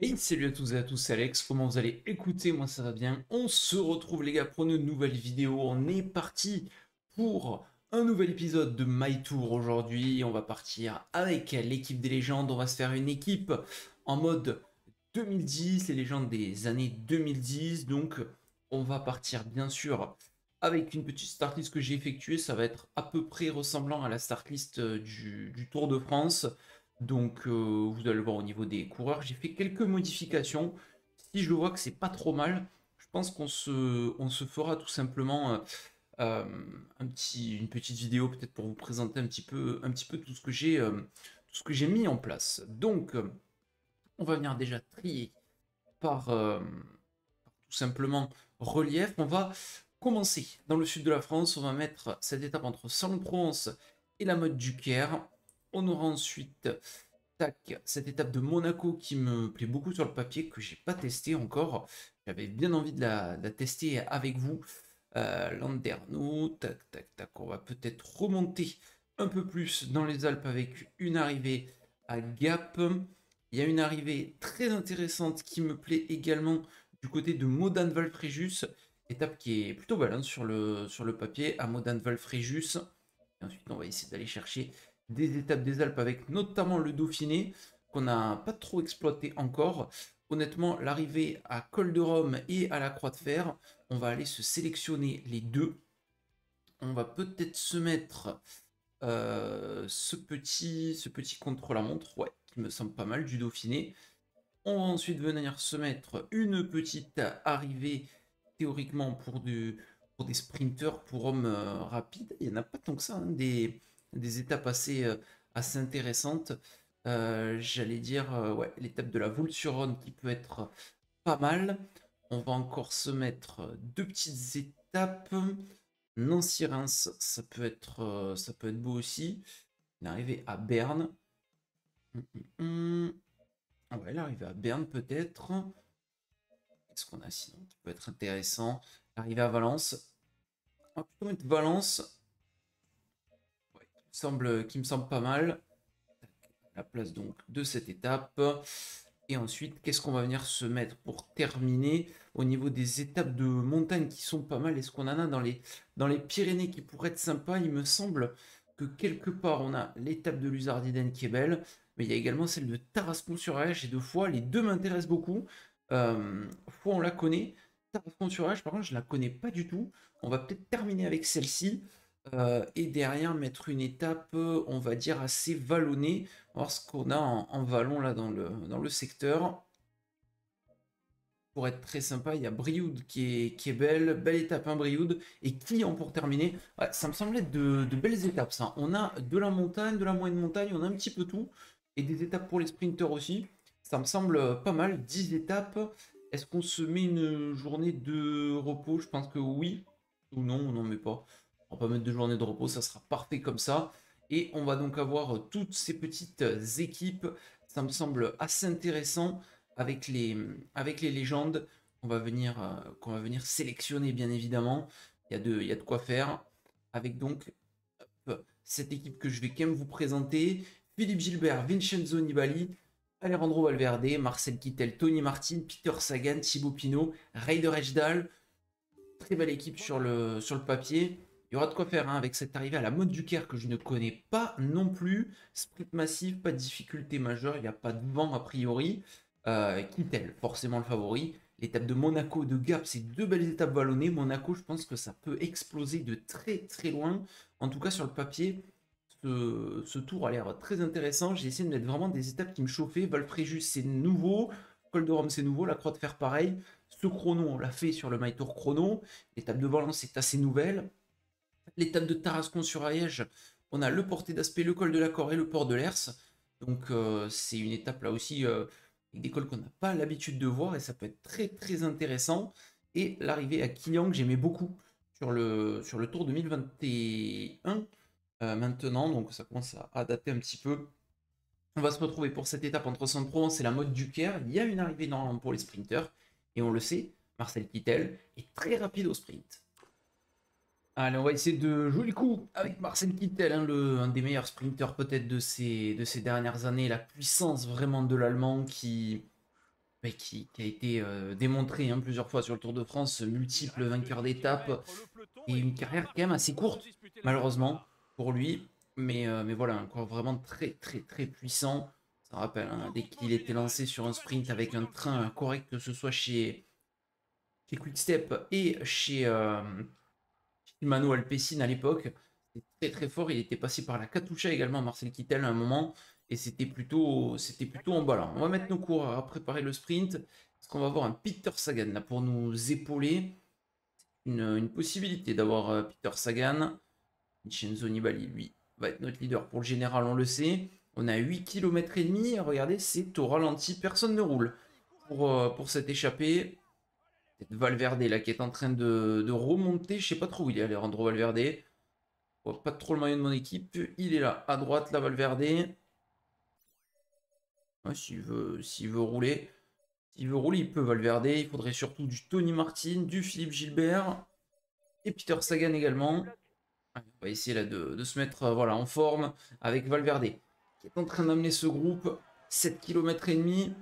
Hey, salut à tous et à tous, c'est Alex, comment vous allez? Écoutez, moi ça va bien, on se retrouve les gars pour une nouvelle vidéo, on est parti pour un nouvel épisode de My Tour aujourd'hui, on va partir avec l'équipe des légendes, on va se faire une équipe en mode 2010, les légendes des années 2010, donc on va partir bien sûr avec une petite start list que j'ai effectuée, ça va être à peu près ressemblant à la start list du, du Tour de France, donc euh, vous allez le voir au niveau des coureurs, j'ai fait quelques modifications. Si je vois que c'est pas trop mal, je pense qu'on se, on se fera tout simplement euh, euh, un petit, une petite vidéo peut-être pour vous présenter un petit peu, un petit peu tout ce que j'ai mis en place. Donc on va venir déjà trier par, tout simplement relief. On va commencer dans le sud de la France. On va mettre cette étape entre Salon-Provence et la mode du Caire. On aura ensuite cette étape de Monaco qui me plaît beaucoup sur le papier, que j'ai pas testé encore. J'avais bien envie de la, tester avec vous. Euh, Landerneau, tac, tac, tac. On va peut-être remonter un peu plus dans les Alpes avec une arrivée à Gap. Il y a une arrivée très intéressante qui me plaît également du côté de Modan Valfréjus. Étape qui est plutôt belle hein, sur, le, papier à Modan Valfréjus. Ensuite, on va essayer d'aller chercher des étapes des Alpes avec notamment le Dauphiné qu'on n'a pas trop exploité encore. Honnêtement, l'arrivée à Col de Rome et à la Croix de Fer, on va aller se sélectionner les deux. On va peut-être se mettre euh, ce petit, ce petit contre-la-montre, ouais, qui me semble pas mal du Dauphiné. On va ensuite venir se mettre une petite arrivée théoriquement pour, du, pour des sprinters, pour hommes euh, rapides. Il n'y en a pas tant que ça, hein, des, des étapes assez, euh, assez intéressantes. Euh, j'allais dire, euh, l'étape de la Voule-sur-Rhône qui peut être pas mal. On va encore se mettre deux petites étapes. Nancy-Reims, ça peut être ça peut être beau aussi. L'arrivée à Berne. Hum, hum, hum. Ouais, l'arrivée à Berne peut-être. Qu'est-ce qu'on a sinon qui peut être intéressant? L'arrivée à Valence. On va mettre Valence semble, qui me semble pas mal. La place donc de cette étape. Et ensuite, qu'est-ce qu'on va venir se mettre pour terminer au niveau des étapes de montagne qui sont pas mal? Est-ce qu'on en a dans les, Pyrénées qui pourraient être sympas? Il me semble que quelque part, on a l'étape de Luzardiden qui est belle, mais il y a également celle de Tarascon-sur-Age et de fois, les deux m'intéressent beaucoup. Euh, fois, on la connaît. Tarascon-sur-Age, par contre, je la connais pas du tout. On va peut-être terminer avec celle-ci. Euh, et derrière mettre une étape, euh, on va dire, assez vallonnée. voir ce qu'on a en, vallon là dans le, secteur. Pour être très sympa, il y a Brioude qui est, belle, belle étape hein, Brioude, et Client pour terminer. ça me semblait de, de, belles étapes ça. On a de la montagne, de la moyenne montagne, on a un petit peu tout, et des étapes pour les sprinters aussi. Ça me semble pas mal, 10 étapes. Est-ce qu'on se met une journée de repos? Je pense que oui. Ou non, on n'en met pas. On va pas mettre de journée de repos, ça sera parfait comme ça. Et on va donc avoir toutes ces petites équipes. Ça me semble assez intéressant avec les, légendes qu'on va, venir, qu'on va venir sélectionner bien évidemment. Il y, a de, il y a de quoi faire. Avec donc cette équipe que je vais quand même vous présenter. Philippe Gilbert, Vincenzo Nibali, Alejandro Valverde, Marcel Kittel, Tony Martin, Peter Sagan, Thibaut Pinot, Raider Ejdal. Très belle équipe sur le, sur le papier. Il y aura de quoi faire hein, avec cette arrivée à la mode du Caire que je ne connais pas non plus. Split massif, pas de difficulté majeure, il n'y a pas de vent a priori. Euh, forcément le favori. L'étape de Monaco, de Gap, c'est deux belles étapes vallonnées. Monaco, je pense que ça peut exploser de très très loin. En tout cas, sur le papier, ce, tour a l'air très intéressant. J'ai essayé de mettre vraiment des étapes qui me chauffaient. Valfréjus, c'est nouveau. Col de Rome, c'est nouveau. La Croix de Fer, pareil. Ce chrono, on l'a fait sur le My Tour chrono. L'étape de Valence est assez nouvelle. L'étape de Tarascon sur Ariège, on a le porté d'aspect, le col de la Corée le port de l'Ers. Donc euh, c'est une étape là aussi euh, avec des cols qu'on n'a pas l'habitude de voir et ça peut être très très intéressant. Et l'arrivée à Kiliang, j'aimais beaucoup sur le, sur le Tour 2021 euh, maintenant, donc ça commence à, dater un petit peu. On va se retrouver pour cette étape entre Centre-Provence et la mode du Caire. Il y a une arrivée normalement pour les sprinters et on le sait, Marcel Kittel est très rapide au sprint. Allez, on va essayer de jouer le coup avec Marcel Kittel, hein, un des meilleurs sprinteurs peut-être de ces, de ces dernières années. La puissance vraiment de l'Allemand qui, qui, a été euh, démontré hein, plusieurs fois sur le Tour de France, multiple vainqueur d'étape, et une carrière quand même assez courte, malheureusement, pour lui. Mais, euh, mais voilà, encore vraiment très très très puissant. Ça rappelle, hein, dès qu'il était lancé sur un sprint avec un train correct, que ce soit chez, chez Quickstep et chez, euh, Mano Alpecin à l'époque, c'était très très fort. Il était passé par la Katusha également, Marcel Kittel à un moment. Et c'était plutôt, c'était plutôt en bas On va mettre nos cours à préparer le sprint. Est-ce qu'on va avoir un Peter Sagan là pour nous épauler une, une, possibilité d'avoir euh, Peter Sagan. Vincenzo Nibali, lui, va être notre leader pour le général, on le sait. On a 8 km et demi. Regardez, c'est au ralenti, personne ne roule pour, euh, pour cette échappée. Valverde là qui est en train de, remonter. Je sais pas trop où il est, Alejandro Valverde. Pas trop le maillot de mon équipe. Il est là, à droite, là, Valverde s'il veut, veut rouler. S'il veut rouler, il peut Valverde. Il faudrait surtout du Tony Martin, du Philippe Gilbert et Peter Sagan également. On va essayer là de, se mettre euh, voilà, en forme avec Valverde qui est en train d'amener ce groupe 7 km et demi.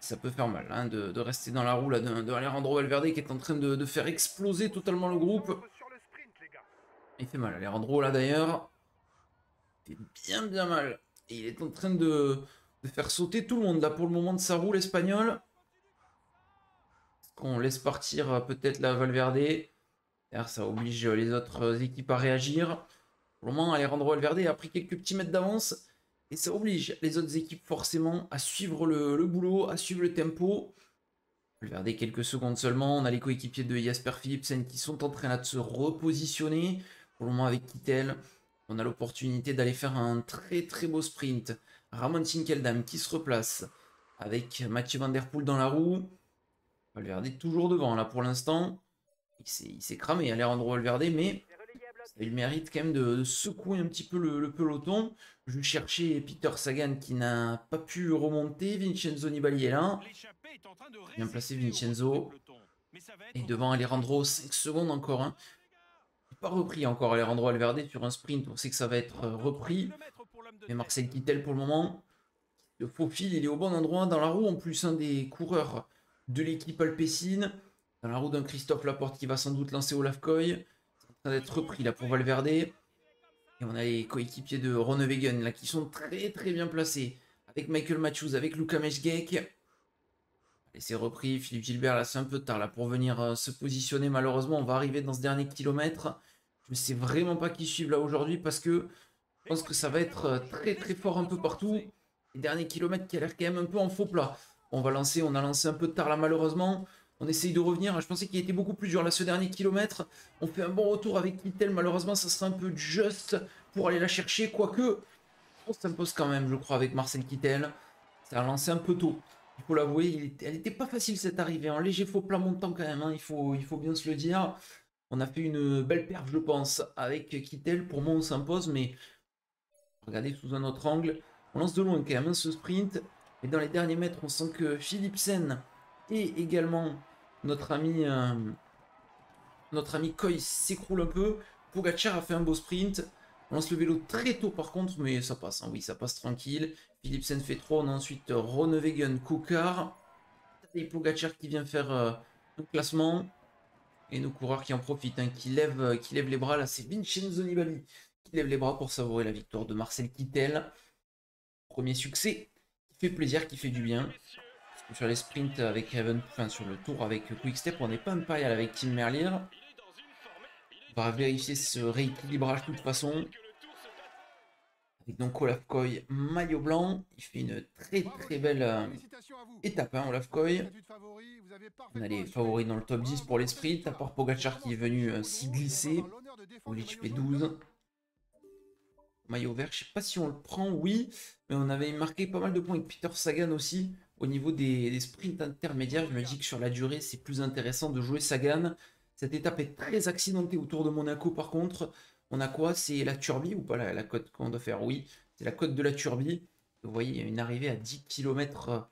Ça peut faire mal hein, de, rester dans la roue là, de, de Alejandro Valverde qui est en train de, faire exploser totalement le groupe. Il fait mal, Alejandro là d'ailleurs. Il fait bien bien mal. Et il est en train de, de faire sauter tout le monde. Là, pour le moment de sa roue, l'espagnol. qu'on laisse partir euh, peut-être la Valverde? Ça oblige les autres euh, équipes à réagir. Pour le moment, Alejandro Valverde a pris quelques petits mètres d'avance. Et ça oblige les autres équipes forcément à suivre le, boulot, à suivre le tempo. Valverde quelques secondes seulement. On a les coéquipiers de Jasper Philipsen qui sont en train de se repositionner. Pour le moment avec Kittel, on a l'opportunité d'aller faire un très très beau sprint. Ramon Sinkeldam qui se replace avec Mathieu Van Der Poel dans la roue. Valverde toujours devant là pour l'instant. Il s'est cramé Alejandro Valverde, mais il mérite quand même de, secouer un petit peu le, peloton. Je cherchais Peter Sagan qui n'a pas pu remonter. Vincenzo Nibali est là. Bien placé Vincenzo. Et devant Alejandro, 5 secondes encore. Hein. Pas repris encore Alejandro Valverde sur un sprint. On sait que ça va être repris. Mais Marcel Kittel pour le moment, le faux fil, il est au bon endroit dans la roue. En plus, un des coureurs de l'équipe Alpecin, dans la roue d'un Christophe Laporte qui va sans doute lancer Olaf Koy. C'est en train d'être repris là pour Valverde. Et on a les coéquipiers de Ronewegen là qui sont très très bien placés. Avec Michael Matthews, avec Luka Meshgek. Et c'est repris. Philippe Gilbert là c'est un peu tard là pour venir euh, se positionner. Malheureusement, on va arriver dans ce dernier kilomètre. Je ne sais vraiment pas qui suivre là aujourd'hui parce que je pense que ça va être euh, très très fort un peu partout. Les derniers kilomètres qui a l'air quand même un peu en faux plat. On va lancer, on a lancé un peu tard là malheureusement. On essaye de revenir. Je pensais qu'il était beaucoup plus dur là ce dernier kilomètre. On fait un bon retour avec Kittel. Malheureusement, ça sera un peu juste pour aller la chercher. Quoique, on s'impose quand même, je crois, avec Marcel Kittel. Ça a lancé un peu tôt. Il faut l'avouer, elle n'était pas facile cette arrivée. Un léger faux plat montant quand même, hein. il, faut, il faut bien se le dire. On a fait une belle perf, je pense, avec Kittel. Pour moi, on s'impose, mais Regardez sous un autre angle. On lance de loin quand même hein, ce sprint. Et dans les derniers mètres, on sent que Philipsen et également notre ami, euh, notre ami Koy s'écroule un peu. Pogacar a fait un beau sprint. On lance le vélo très tôt par contre, mais ça passe. Hein. oui, ça passe tranquille. Philipsen fait 3. On a ensuite Ronewegen, Koukar. Et Pogacar qui vient faire euh, un classement. Et nos coureurs qui en profitent, hein, qui, lèvent, qui lèvent les bras. Là, c'est Vincenzo Nibali qui lève les bras pour savourer la victoire de Marcel Kittel. Premier succès qui fait plaisir, qui fait du bien. Sur les sprints avec Evan, enfin sur le tour avec Quickstep, on n'est pas impérial avec Tim Merlier. On va vérifier ce rééquilibrage de toute façon. Avec donc Olaf Koy, maillot blanc. Il fait une très très belle euh, étape, hein, Olaf Koy. On a les favoris dans le top 10 pour les sprints, à part Pogachar qui est venu euh, s'y glisser. Olic fait 12 maillot vert. Je sais pas si on le prend, oui, mais on avait marqué pas mal de points avec Peter Sagan aussi au niveau des, sprints intermédiaires. Je me dis que sur la durée, c'est plus intéressant de jouer Sagan. Cette étape est très accidentée autour de Monaco par contre. On a quoi C'est la Turbie ou pas la, la côte qu'on doit faire? Oui, c'est la côte de la Turbie. Vous voyez, il y a une arrivée à 10 km,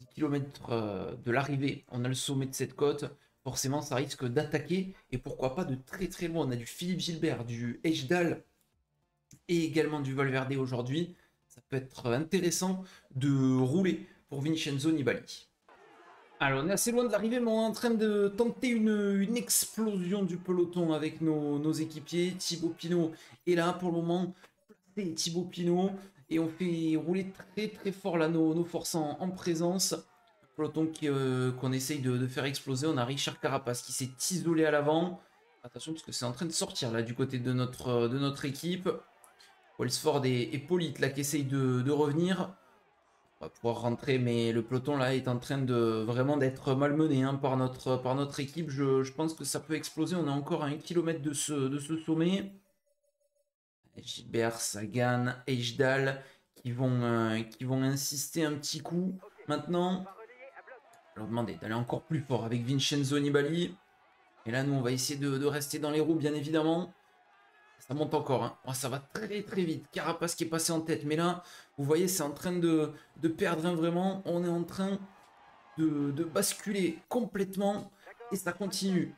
10 km de l'arrivée. On a le sommet de cette côte. Forcément, ça risque d'attaquer. Et pourquoi pas de très très loin. On a du Philippe Gilbert, du Ejdal, et également du Valverde aujourd'hui, ça peut être intéressant de rouler pour Vincenzo Nibali. Alors, on est assez loin de l'arrivée, mais on est en train de tenter une, explosion du peloton avec nos, équipiers. Thibaut Pinot est là pour le moment. Placé Thibaut Pinot. Et on fait rouler très très fort là nos, forces en, en présence. Peloton euh, qu'on essaye de, faire exploser. On a Richard Carapace qui s'est isolé à l'avant. Attention parce que c'est en train de sortir là du côté de notre, équipe. Wellsford et, et Polite là qui essayent de revenir. On va pouvoir rentrer, mais le peloton là est en train de vraiment d'être malmené hein, par, notre, équipe. Je, pense que ça peut exploser. On est encore à un kilomètre de ce, sommet. Gilbert, Sagan, Ejdal qui vont, euh, qui vont insister un petit coup. Maintenant, on leur demander d'aller encore plus fort avec Vincenzo Nibali. Et là, nous, on va essayer de rester dans les roues, bien évidemment. Ça monte encore. Hein. Oh, ça va très très vite. Carapace qui est passé en tête. Mais là, vous voyez, c'est en train de, de perdre hein, vraiment. On est en train de, de, basculer complètement. Et ça continue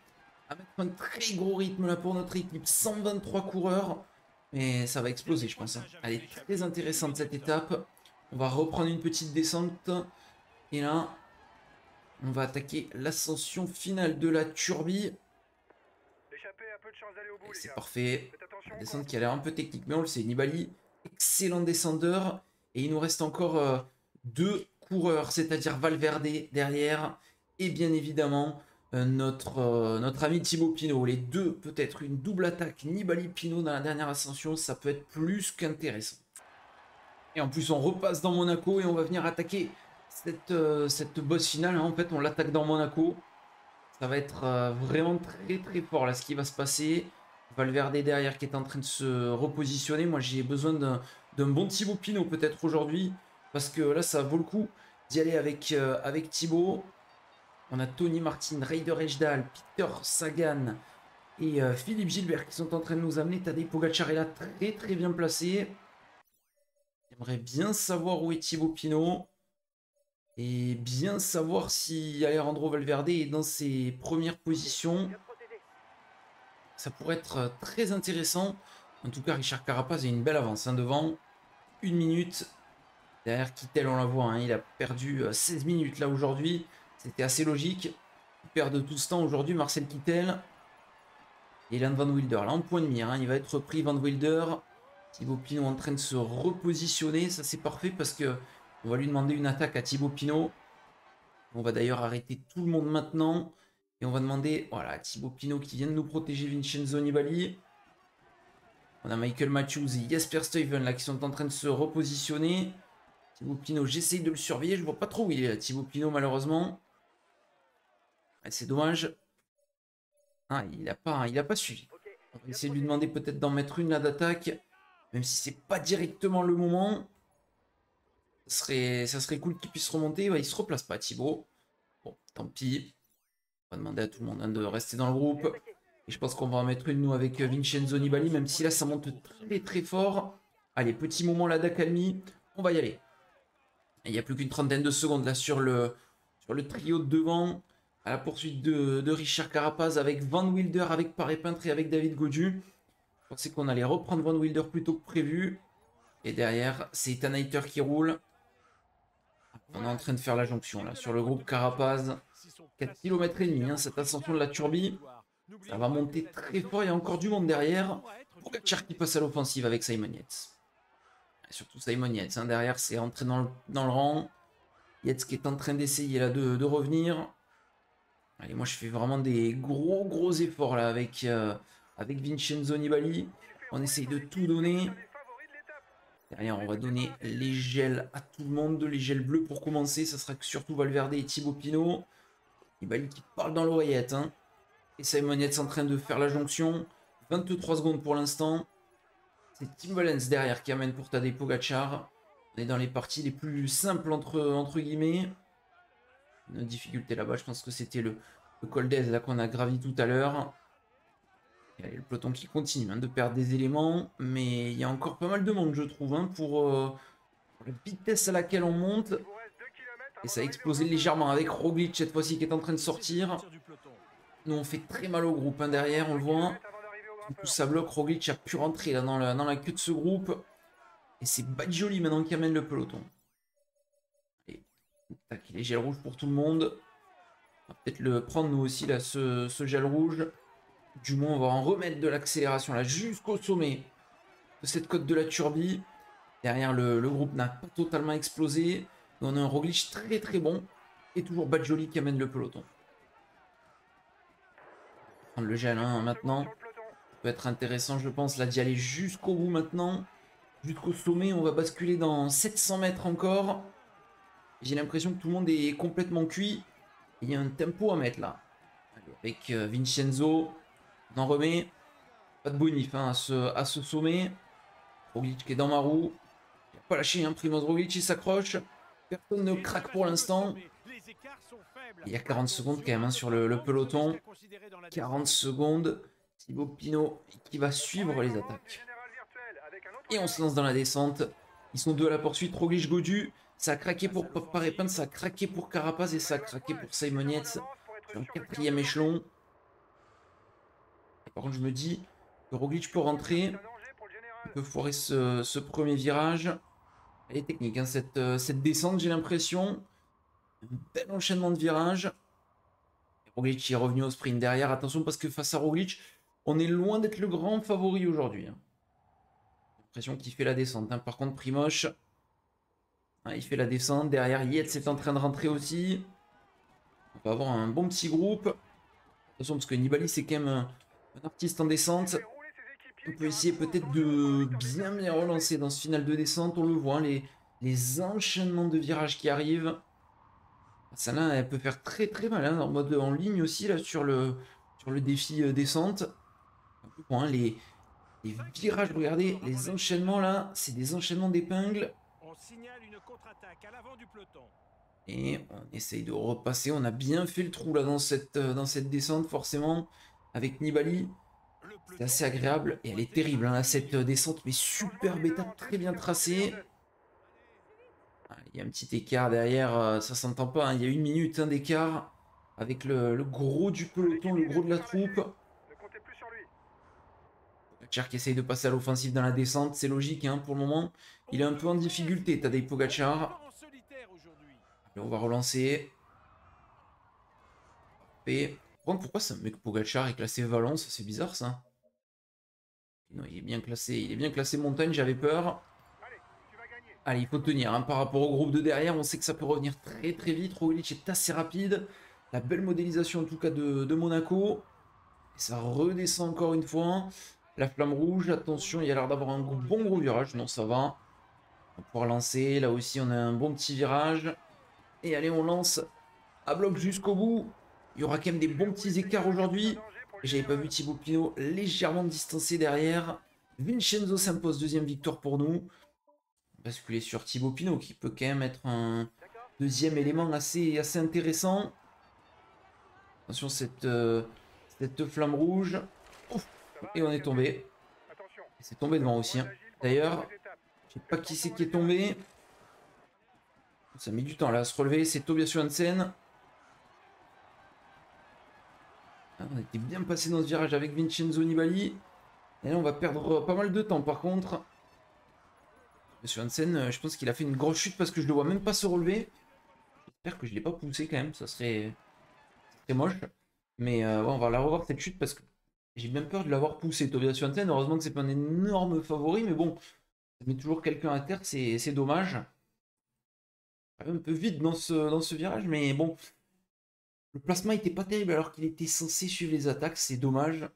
à mettre un très gros rythme là pour notre équipe. 123 coureurs. Mais ça va exploser, je pense. Hein. Elle est très intéressante cette étape. On va reprendre une petite descente. Et là, on va attaquer l'ascension finale de la turbie. C'est parfait. La descente qui a l'air un peu technique, mais on le sait. Nibali, excellent descendeur. Et il nous reste encore euh, deux coureurs, c'est-à-dire Valverde derrière. Et bien évidemment, euh, notre, euh, notre ami Thibaut Pinot. Les deux, peut-être une double attaque Nibali Pinot dans la dernière ascension, ça peut être plus qu'intéressant. Et en plus, on repasse dans Monaco et on va venir attaquer cette, cette boss finale. En fait, on l'attaque dans Monaco. Ça va être euh, vraiment très très fort là ce qui va se passer. Valverde derrière qui est en train de se repositionner. Moi, j'ai besoin d'un bon Thibaut Pinot peut-être aujourd'hui. Parce que là, ça vaut le coup d'y aller avec, euh, avec Thibaut. On a Tony Martin, Raider Ejdal, Peter Sagan et euh, Philippe Gilbert qui sont en train de nous amener. Tadej Pogacar est là très très bien placé. J'aimerais bien savoir où est Thibaut Pinot. Et bien savoir si Alejandro Valverde est dans ses premières positions. Ça pourrait être euh, très intéressant. En tout cas, Richard Carapaz a une belle avance hein, devant. Une minute. Derrière Kittel, on la voit, hein, il a perdu 16 euh, minutes là aujourd'hui. C'était assez logique. Il perd de tout ce temps aujourd'hui, Marcel Kittel. Et Lan Van Wilder, là en point de mire, hein, il va être repris Van Wilder. Thibaut Pinot en train de se repositionner, ça c'est parfait parce que on va lui demander une attaque à Thibaut Pinot. On va d'ailleurs arrêter tout le monde maintenant. Et on va demander, voilà, à Thibaut Pinot qui vient de nous protéger Vincenzo Nibali. On a Michael Matthews et Jesper Stuyven là qui sont en train de se repositionner. Thibaut Pinot, j'essaye de le surveiller. Je vois pas trop où il est, Thibaut Pinot, malheureusement. C'est dommage. Ah, il n'a pas, il a pas suivi. On va essayer de lui demander peut-être d'en mettre une là d'attaque. Même si c'est pas directement le moment. Ça serait, cool qu'il puisse remonter. Ouais, il se replace pas, Thibaut. Bon, tant pis. On va demander à tout le monde hein, de rester dans le groupe. Et je pense qu'on va en mettre une, nous, avec Vincenzo Nibali. Même si là, ça monte très très fort. Allez, petit moment là d'accalmie. On va y aller. Il n'y a plus qu'une trentaine de secondes là sur le, sur le trio de devant à la poursuite de, Richard Carapaz avec Van Wilder, avec Paré Peintre et avec David Godu. Je pensais qu'on allait reprendre Van Wilder plus tôt que prévu. Et derrière, c'est Ethan qui roule. On est en train de faire la jonction là sur le groupe Carapaz. 4 km et demi, hein, cette ascension de la turbie. Ça va monter très fort, il y a encore du monde derrière. Pogacar qui passe à l'offensive avec Simon Yates. surtout Simon Yates, hein, derrière c'est entré dans le, rang. Yates qui est en train d'essayer là de, de revenir. Allez, moi je fais vraiment des gros gros efforts là avec, euh, avec Vincenzo Nibali. On essaye de tout donner. Derrière, on va donner les gels à tout le monde, les gels bleus pour commencer. Ça sera surtout Valverde et Thibaut Pinot. Nibali qui parle dans l'oreillette. Hein. Et Simon Yates en train de faire la jonction. 23 secondes pour l'instant. C'est Tim Valens derrière qui amène pour Tadej Pogacar. On est dans les parties les plus simples entre, guillemets une difficulté là-bas. Je pense que c'était le, le col qu'on a gravi tout à l'heure. Il le peloton qui continue hein, de perdre des éléments, mais il y a encore pas mal de monde, je trouve, hein, pour, euh, la vitesse à laquelle on monte. Et ça a explosé légèrement avec Roglic cette fois-ci qui est en train de sortir. Nous, on fait très mal au groupe hein, derrière, on le voit. Tout ça bloque, Roglic a pu rentrer dans, la, queue de ce groupe. Et c'est Badjoli maintenant qui amène le peloton. Tac, les gels rouges pour tout le monde. On va peut-être le prendre nous aussi là, ce, gel rouge. Du moins, on va en remettre de l'accélération là jusqu'au sommet de cette côte de la turbie. Derrière, le, groupe n'a pas totalement explosé. on a un Roglic très très bon. Et toujours Badjoli qui amène le peloton. Prendre le gel hein, maintenant. Ça peut être intéressant, je pense, là d'y aller jusqu'au bout maintenant. Jusqu'au sommet, on va basculer dans 700 mètres encore. J'ai l'impression que tout le monde est complètement cuit. Il y a un tempo à mettre là. avec euh, Vincenzo, on en remet. Pas de bonif hein, à, ce, sommet. Roglic qui est dans ma roue. Il n'a pas lâché, hein, Primoz Roglic, il s'accroche. Personne ne craque pour l'instant. Il y a 40 secondes quand même hein, sur le, peloton. 40 secondes. Thibaut Pinot qui va suivre les attaques. Et on se lance dans la descente. Ils sont deux à la poursuite. Roglic Godu. Ça a craqué pour Parepin, ça a craqué pour Carapaz et ça a craqué pour Simon Yates. Quatrième échelon. Par contre, je me dis que Roglic peut rentrer. Il peut foirer ce, premier virage. Elle est technique, hein, cette, euh, cette descente, j'ai l'impression. Un bel enchaînement de virages. Roglic est revenu au sprint derrière. Attention parce que face à Roglic, on est loin d'être le grand favori aujourd'hui. Hein. L'impression qu'il fait la descente. Hein. Par contre, Primoche, il fait la descente. Derrière, Yates est en train de rentrer aussi. On va avoir un bon petit groupe. Attention parce que Nibali, c'est quand même un artiste en descente. On peut essayer peut-être de bien bien relancer dans ce final de descente. On le voit, les, les enchaînements de virages qui arrivent. Celle-là, elle peut faire très très mal, hein, en mode en ligne aussi, là, sur le, sur le défi euh, descente. Hein, les, les virages, regardez, les enchaînements là, c'est des enchaînements d'épingles. Et on essaye de repasser. On a bien fait le trou là dans cette, euh, dans cette descente, forcément, avec Nibali. C'est assez agréable et elle est terrible, hein, cette descente, mais superbe étape, très bien tracée. Ah, il y a un petit écart derrière, euh, ça s'entend pas, hein, il y a une minute hein, d'écart avec le, gros du peloton, le gros de la troupe. Pogacar qui essaye de passer à l'offensive dans la descente, c'est logique pour le moment. Il est un peu en difficulté, Tadej Pogacar. on va relancer. Parfait pourquoi ça mec Pogachar est classé Valence C'est bizarre ça. Non, il est bien classé. Il est bien classé montagne, j'avais peur. Allez, il faut tenir. Hein. Par rapport au groupe de derrière, on sait que ça peut revenir très très vite. Roglic est assez rapide. La belle modélisation en tout cas de, Monaco. Et ça redescend encore une fois. La flamme rouge, attention, il y a l'air d'avoir un bon gros virage. Non, ça va. On va pouvoir lancer. Là aussi, on a un bon petit virage. Et allez, on lance à bloc jusqu'au bout. Il y aura quand même des bons petits écarts aujourd'hui. J'avais pas vu Thibaut Pinot légèrement distancé derrière. Vincenzo s'impose, deuxième victoire pour nous. Basculer sur Thibaut Pinot qui peut quand même être un deuxième élément assez, assez intéressant. Attention cette, euh, cette flamme rouge. et on est tombé. C'est tombé devant aussi. Hein. D'ailleurs, je sais pas qui c'est qui est tombé. Ça met du temps là à se relever. C'est Tobias Johansen. Ah, on était bien passé dans ce virage avec Vincenzo Nibali. Et là, on va perdre pas mal de temps par contre. Monsieur Hansen, euh, je pense qu'il a fait une grosse chute parce que je le vois même pas se relever. J'espère que je ne l'ai pas poussé quand même, ça serait, très moche. Mais euh, on va la revoir cette chute parce que j'ai même peur de l'avoir poussé. Tobias Hansen, heureusement que c'est pas un énorme favori, mais bon, ça met toujours quelqu'un à terre, c'est dommage. Un peu vite dans ce, dans ce virage, mais bon, le placement était pas terrible alors qu'il était censé suivre les attaques, c'est dommage.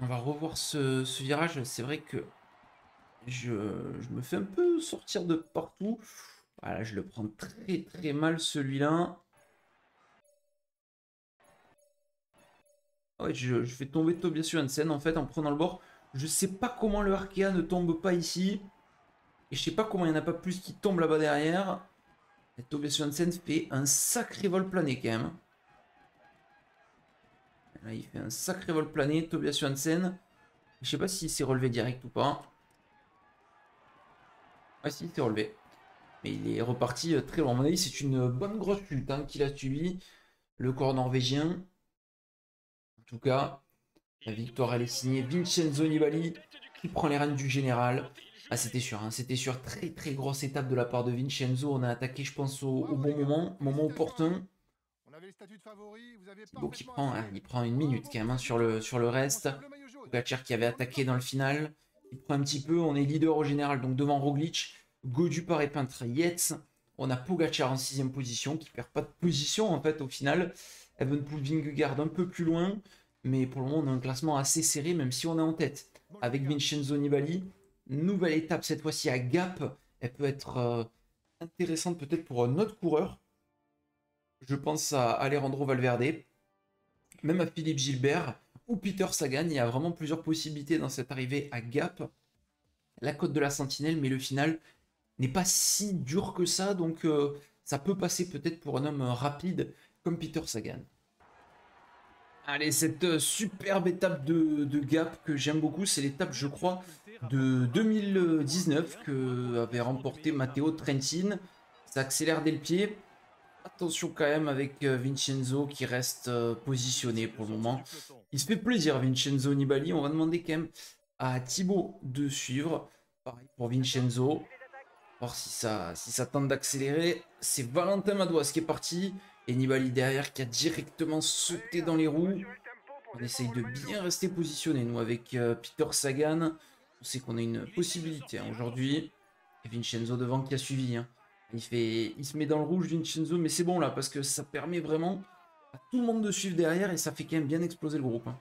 On va revoir ce, virage, c'est vrai que je, me fais un peu sortir de partout. Voilà, je le prends très très mal celui-là. Ouais, je, fais tomber Tobias Johansen en fait en prenant le bord. Je sais pas comment le Arkea ne tombe pas ici. Et je sais pas comment il n'y en a pas plus qui tombent là-bas derrière. Tobias Johansen fait un sacré vol plané quand même. Là, il fait un sacré vol plané, Tobias Johansen. Je sais pas s'il s'est relevé direct ou pas. Ah si, il s'est relevé. Mais il est reparti euh, très loin. Mon avis, c'est une bonne grosse chute hein, qu'il a suivi. Le corps norvégien. En tout cas, la victoire, elle est signée. Vincenzo Nibali qui prend les rênes du général. Ah, c'était sûr, hein. c'était sûr. Très très grosse étape de la part de Vincenzo. On a attaqué, je pense, au, bon moment, moment opportun. Donc il prend, hein, il prend une minute quand même hein, sur, le, sur le reste. Pogacar qui avait attaqué dans le final. Il prend un petit peu, on est leader au général, donc devant Roglic, Godu par peintre Yates. On a Pogacar en sixième position, qui perd pas de position en fait au final. Evenpool Vingegaard un peu plus loin, mais pour le moment on a un classement assez serré, même si on est en tête. Avec Vincenzo Nibali, nouvelle étape cette fois-ci à Gap. Elle peut être euh, intéressante peut-être pour un autre coureur. Je pense à Alejandro Valverde, même à Philippe Gilbert ou Peter Sagan. Il y a vraiment plusieurs possibilités dans cette arrivée à Gap. La côte de la Sentinelle, mais le final n'est pas si dur que ça, donc euh, ça peut passer peut-être pour un homme rapide comme Peter Sagan. Allez, cette euh, superbe étape de, Gap que j'aime beaucoup, c'est l'étape, je crois, de 2019 que avait remporté Matteo Trentin. Ça accélère dès le pied. Attention quand même avec euh, Vincenzo qui reste euh, positionné pour le moment. Il se fait plaisir Vincenzo Nibali. On va demander quand même à Thibaut de suivre. Pareil pour Vincenzo. Voir si ça, si ça tente d'accélérer. C'est Valentin Madouas qui est parti. Et Nibali derrière qui a directement sauté dans les roues. On essaye de bien rester positionné, nous, avec euh, Peter Sagan. On sait qu'on a une possibilité hein, aujourd'hui. Et Vincenzo devant qui a suivi. Hein. Il, fait, il se met dans le rouge, Vincenzo, mais c'est bon là, parce que ça permet vraiment à tout le monde de suivre derrière et ça fait quand même bien exploser le groupe. Hein.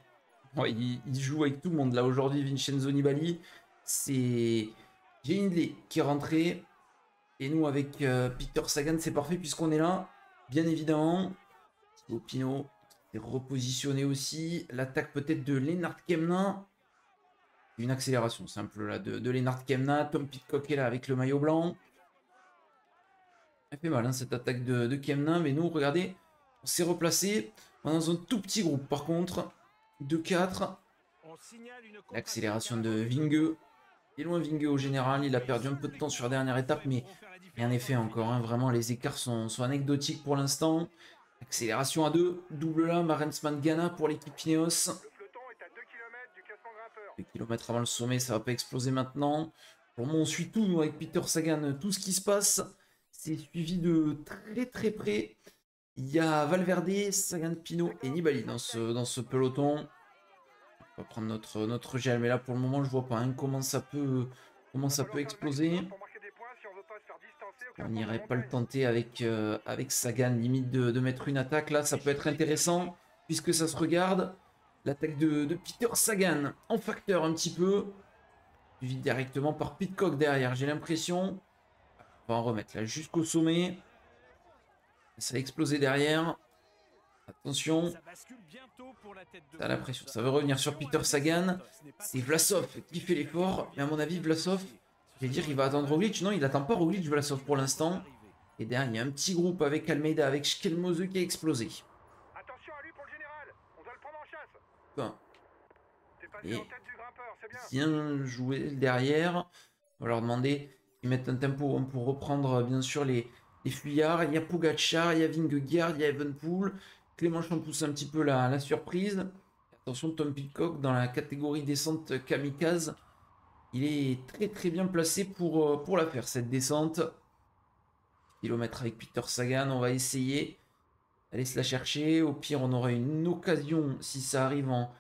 il, joue avec tout le monde là aujourd'hui, Vincenzo Nibali. C'est Hindley qui est rentré. Et nous, avec euh, Peter Sagan, c'est parfait puisqu'on est là. Bien évidemment, Thibaut Pinot est repositionné aussi. L'attaque peut-être de Lennart Kemna. Une accélération simple là de, de Lennart Kemna. Tom Pitcock est là avec le maillot blanc. Elle fait mal hein, cette attaque de, de Kemna, mais nous, regardez, on s'est replacé. On est dans un tout petit groupe par contre. De 4. L'accélération de Vinge. Il est loin Vinge au général, il a perdu un peu de temps sur la dernière étape, mais rien n'est fait encore. Hein. Vraiment, les écarts sont, anecdotiques pour l'instant. Accélération à 2, double là, Marensman Ghana pour l'équipe Ineos. 2 km avant le sommet, ça va pas exploser maintenant. Pour moment, on suit tout, nous, avec Peter Sagan, tout ce qui se passe. C'est suivi de très très près. Il y a Valverde, Sagan Pino et Nibali dans ce peloton. On va prendre notre, gel, mais là pour le moment je vois pas hein, comment ça peut comment ça peut exploser. On n'irait pas le tenter avec, euh, avec Sagan, limite de, mettre une attaque. Là, ça peut être intéressant, puisque ça se regarde. L'attaque de, de, Peter Sagan en facteur un petit peu. Suivi directement par Pitcock derrière, j'ai l'impression. On va en remettre là jusqu'au sommet. Ça a explosé derrière. Attention. Ça a la pression. Ça veut revenir sur Peter Sagan. C'est Vlasov qui fait l'effort. Mais à mon avis, Vlasov, je vais dire, il va attendre Roglic. Non, il n'attend pas Roglic, Vlasov, pour l'instant. Et derrière, il y a un petit groupe avec Almeida, avec Schkelmose qui a explosé. Attention à lui pour le général. On doit le prendre en chasse. Et bien joué derrière. On va leur demander ils mettent un tempo pour reprendre bien sûr les, les fuyards. Il y a Pogacar, il y a Vingegaard, il y a Evenpool. Clément pousse un petit peu la, surprise. Attention, Tom Pitcock dans la catégorie descente kamikaze. Il est très très bien placé pour, euh, la faire cette descente. Kilomètre avec Peter Sagan, on va essayer d'aller se la chercher. Au pire, on aura une occasion si ça arrive en,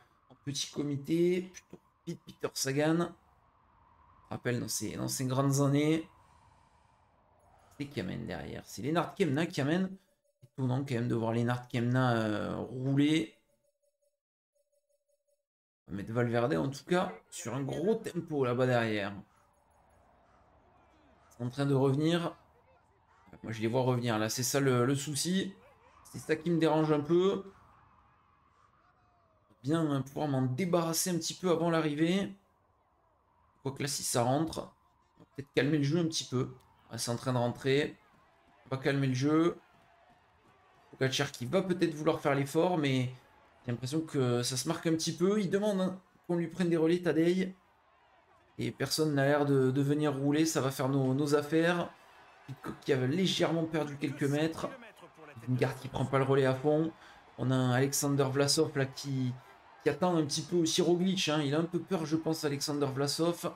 petit comité. Plutôt Peter Sagan rappelle dans ces grandes années. C'est qui amène derrière C'est Lennart Kemna qui. Étonnant quand même de voir Lennart Kemna euh, rouler. On va mettre Valverde en tout cas sur un gros tempo là-bas derrière. C'est en train de revenir. Moi je les vois revenir là, c'est ça le, souci. C'est ça qui me dérange un peu. Bien pouvoir m'en débarrasser un petit peu avant l'arrivée que là, si ça rentre, on va peut-être calmer le jeu un petit peu. c'est en train de rentrer. On va calmer le jeu. Pogacar qui va peut-être vouloir faire l'effort, mais j'ai l'impression que ça se marque un petit peu. Il demande hein, qu'on lui prenne des relais, Tadei. Et personne n'a l'air de, venir rouler, ça va faire nos, affaires. qui a légèrement perdu quelques mètres. Une garde qui prend pas le relais à fond. On a un Alexander Vlasov là qui, attend un petit peu aussi Roglic. Hein. Il a un peu peur, je pense, Alexander Vlasov.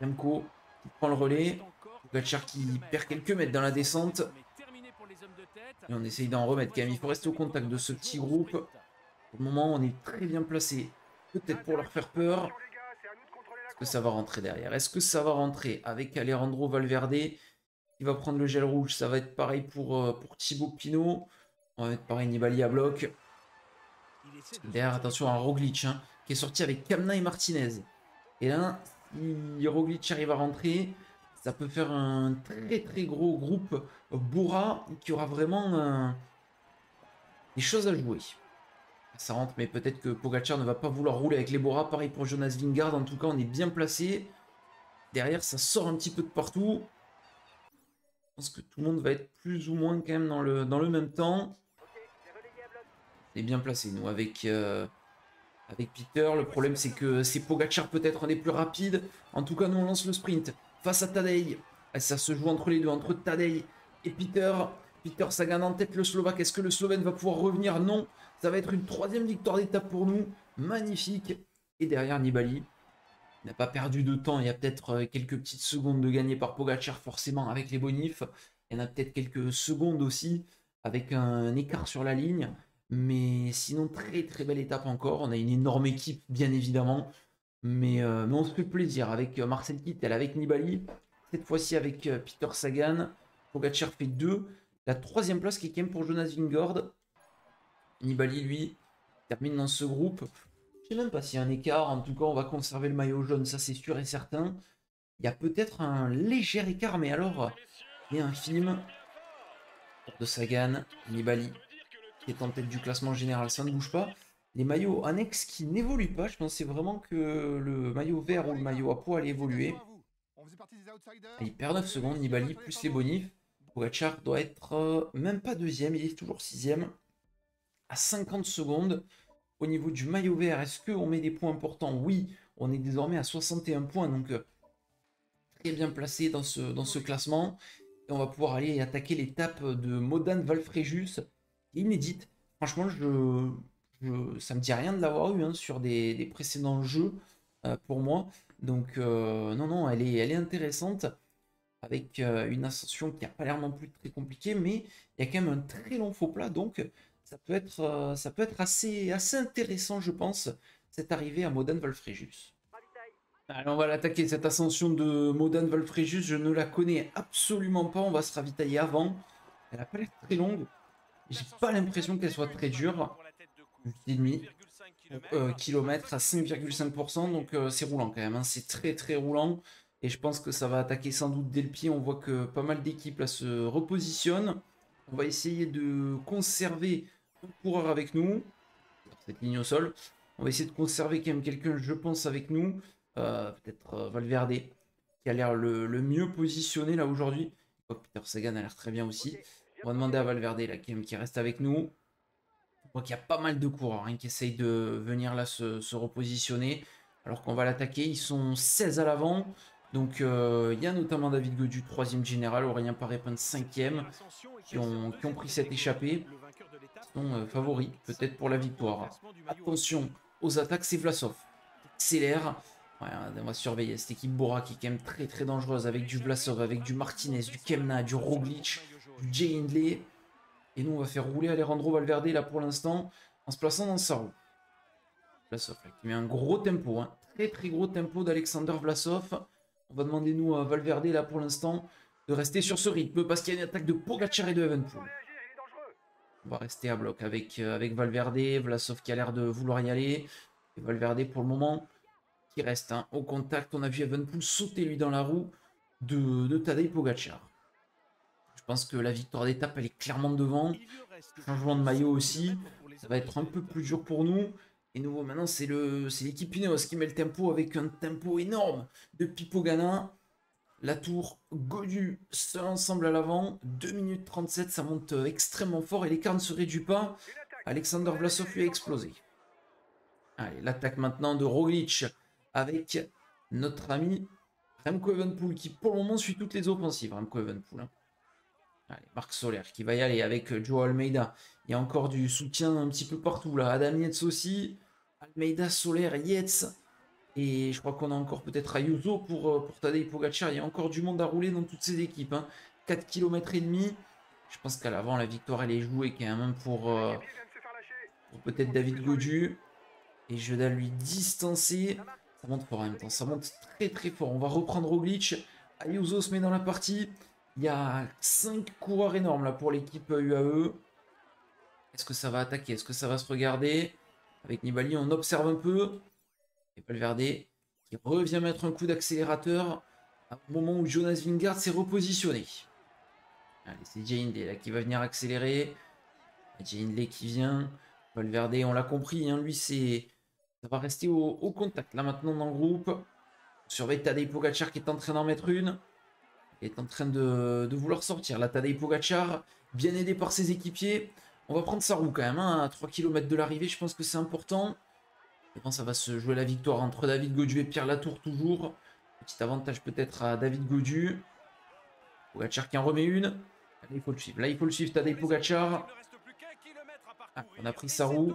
Remco qui prend le relais. Pogacar qui perd quelques mètres dans la descente. Et on essaye d'en remettre quand même. Il faut rester au contact de ce petit groupe. Pour le moment, on est très bien placé. Peut-être pour leur faire peur. Est-ce que ça va rentrer derrière? Est-ce que ça va rentrer avec Alejandro Valverde Il va prendre le gel rouge? Ça va être pareil pour, euh, pour Thibaut Pinot. On va mettre pareil Nibali à bloc. Derrière, attention à Roglic, hein, qui est sorti avec Kamna et Martinez. Et là, si Roglic arrive à rentrer, ça peut faire un très très gros groupe Bourra qui aura vraiment euh, des choses à jouer. Ça rentre, mais peut-être que Pogacar ne va pas vouloir rouler avec les Bora. Pareil pour Jonas Vingard. En tout cas, on est bien placé. Derrière, ça sort un petit peu de partout. Je pense que tout le monde va être plus ou moins quand même dans le, dans le même temps. On est bien placé, nous, avec, euh, avec Peter. Le problème, c'est que c'est Pogacar peut-être un des plus rapides. En tout cas, nous, on lance le sprint face à Tadej. Ça se joue entre les deux, entre Tadej et Peter. Peter Sagan en tête, le Slovaque. Est-ce que le Slovène va pouvoir revenir? Non. Ça va être une troisième victoire d'étape pour nous. Magnifique. Et derrière Nibali, il n'a pas perdu de temps. Il y a peut-être euh, quelques petites secondes de gagner par Pogacar, forcément, avec les bonifs. Il y en a peut-être quelques secondes aussi, avec un écart sur la ligne. Mais sinon, très très belle étape encore. On a une énorme équipe, bien évidemment. Mais, euh, on se fait plaisir avec euh, Marcel Kittel, avec Nibali. Cette fois-ci avec Peter Sagan. Pogacar fait 2. La troisième place qui est quand même pour Jonas Vingord. Nibali, lui, termine dans ce groupe. Je sais même pas s'il y a un écart. En tout cas, on va conserver le maillot jaune, ça c'est sûr et certain. Il y a peut-être un léger écart, mais alors, il y a un film de Sagan, Nibali, qui est en tête du classement général, ça ne bouge pas. Les maillots annexes qui n'évoluent pas, je pensais vraiment que le maillot vert ou le maillot à poids allait évoluer. Il perd 9 secondes, Nibali, plus les bonifs. Pogacar doit être euh, même pas deuxième, il est toujours sixième à 50 secondes. Au niveau du maillot vert, est-ce qu'on met des points importants? Oui, on est désormais à 61 points, donc euh, très bien placé dans ce, dans ce classement. Et on va pouvoir aller attaquer l'étape de Modan Valfréjus, inédite. Franchement, je, je, ça me dit rien de l'avoir eu hein, sur des, précédents jeux euh, pour moi. Donc, euh, non, non, elle est, intéressante avec une ascension qui n'a pas l'air non plus très compliquée, mais il y a quand même un très long faux plat, donc ça peut être, euh, assez, assez intéressant, je pense, cette arrivée à Modern Valfréjus. Alors on va l'attaquer, cette ascension de Modern Valfréjus, je ne la connais absolument pas, on va se ravitailler avant. Elle n'a pas l'air très longue, j'ai pas l'impression qu'elle soit très dure. 8,5 euh, km à 5,5%, donc euh, c'est roulant quand même, hein. c'est très très roulant. Et je pense que ça va attaquer sans doute dès le pied, on voit que pas mal d'équipes là se repositionnent. On va essayer de conserver coureur avec nous. Cette ligne au sol. On va essayer de conserver quand même quelqu'un, je pense, avec nous. Euh, peut-être euh, Valverde, qui a l'air le, mieux positionné là aujourd'hui. Peter Sagan a l'air très bien aussi. On va demander à Valverde là, qui reste avec nous. Voit qu'il y a pas mal de coureurs hein, qui essayent de venir là se, repositionner. Alors qu'on va l'attaquer. Ils sont 16 à l'avant. Donc euh, il y a notamment David Godu, troisième général, Aurélien Paré-Pin, cinquième, qui ont, qui ont pris cette échappée sont euh, favoris, peut-être pour la victoire. Attention aux attaques, c'est Vlasov. Accélère. on va surveiller cette équipe Bora qui est quand même très très dangereuse avec du Vlasov, avec du Martinez, du Kemna, du Roglic, du Jay Hindley. Et nous, on va faire rouler Alejandro Valverde là pour l'instant en se plaçant dans sa roue. Vlasov qui met un gros tempo, hein. très très gros tempo d'Alexander Vlasov. On va demander nous à Valverde là pour l'instant de rester sur ce rythme parce qu'il y a une attaque de Pogacar et de Evenpool. On va rester à bloc avec, euh, avec Valverde, Vlasov qui a l'air de vouloir y aller. Et Valverde pour le moment qui reste hein, au contact. On a vu Evenpool sauter lui dans la roue de, de Tadej Pogacar. Pense que la victoire d'étape elle est clairement devant. Changement de maillot aussi. Ça va être un peu plus dur pour nous. Et nouveau maintenant c'est l'équipe Ineos qui met le tempo avec un tempo énorme de Pipo Gana. La tour, Godu, seul ensemble à l'avant. 2 minutes 37, ça monte extrêmement fort et l'écart ne se réduit pas. Alexander Vlasov lui a explosé. Allez, l'attaque maintenant de Roglic avec notre ami Remco Evenpool qui pour le moment suit toutes les offensives. Remco Evenpool. Hein. Allez, Marc Soler qui va y aller avec euh, Joe Almeida. Il y a encore du soutien un petit peu partout là. Adam Yates aussi. Almeida, Soler, Yates. Et je crois qu'on a encore peut-être Ayuso pour, euh, pour Tadej Pogacar. Il y a encore du monde à rouler dans toutes ces équipes. 4 km et demi. Je pense qu'à l'avant, la victoire, elle est jouée quand même pour, euh, pour peut-être David Godu. Et je dois lui distancer. Ça monte fort en même temps. Ça monte très très fort. On va reprendre Roglic. Ayuso se met dans la partie. Il y a 5 coureurs énormes là pour l'équipe UAE. Est-ce que ça va attaquer? Est-ce que ça va se regarder? Avec Nibali, on observe un peu. Et Valverde qui revient mettre un coup d'accélérateur un moment où Jonas Vingard s'est repositionné. Allez, c'est Jane là qui va venir accélérer. Jane qui vient. Valverde, on l'a compris, hein, lui c'est ça va rester au, contact là maintenant dans le groupe. On surveille Tadej Pogacar qui est en train d'en mettre une. Est en train de, vouloir sortir. Là, Tadej Pogacar, bien aidé par ses équipiers. On va prendre sa roue quand même, à 3 km de l'arrivée. Je pense que c'est important. Et bon, ça va se jouer la victoire entre David Godu et Pierre Latour toujours. Petit avantage peut-être à David Godu. Pogacar qui en remet une. Là, il faut le suivre. Là, il faut le suivre, Tadej Pogacar. Ah, on a pris sa roue.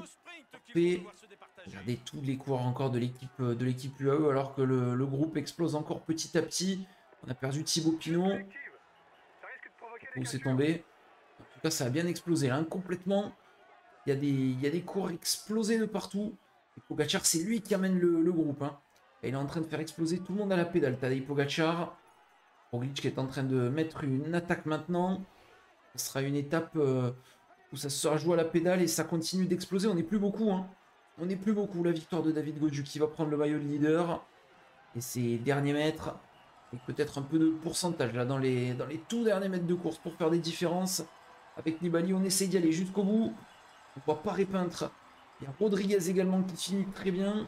Regardez tous les coureurs encore de l'équipe de l'équipe UAE alors que le, groupe explose encore petit à petit. On a perdu Thibaut Pinot. Où c'est tombé En tout cas, ça a bien explosé là, hein, complètement. Il y, a des, il coureurs explosés de partout. Et Pogacar, c'est lui qui amène le, groupe. Hein. Et il est en train de faire exploser tout le monde à la pédale. Tadej Pogacar. Roglic qui est en train de mettre une attaque maintenant. Ce sera une étape euh, où ça sera joué à la pédale et ça continue d'exploser. On n'est plus beaucoup. Hein. On n'est plus beaucoup. La victoire de David Godu qui va prendre le maillot de leader. Et ses derniers mètres. Peut-être un peu de pourcentage là dans les, dans les tout derniers mètres de course pour faire des différences. Avec Nibali, on essaie d'y aller jusqu'au bout. On ne voit pas répeintre. Il y a Rodriguez également qui finit très bien.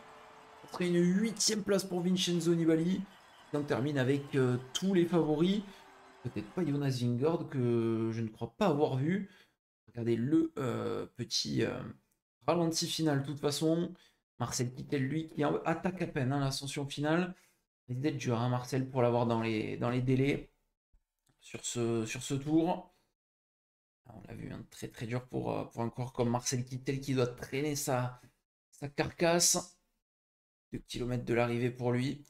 Ça serait une huitième place pour Vincenzo Nibali. En termine avec euh, tous les favoris. Peut-être pas Jonas Vingord que je ne crois pas avoir vu. Regardez le euh, petit... Euh, Ralenti final, de toute façon. Marcel Kittel, lui, qui attaque à peine hein, l'ascension finale. Il d'être dur, hein, Marcel, pour l'avoir dans les, délais sur ce, sur ce tour. On l'a vu, hein, très très dur pour, euh, un corps comme Marcel Kittel qui doit traîner sa, carcasse. 2 km de l'arrivée pour lui.